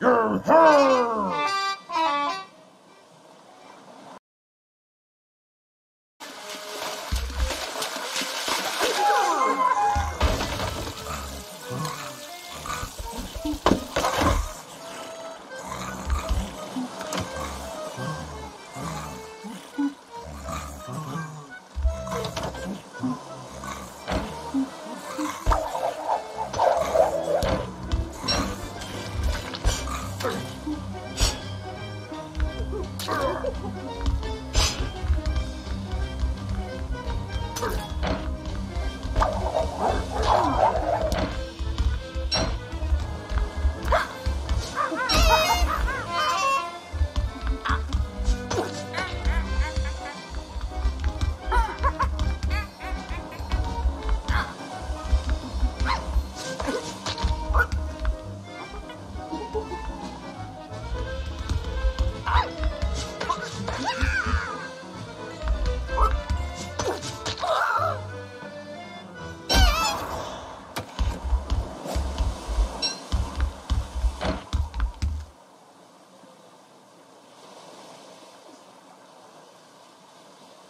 You're here! Grrrr.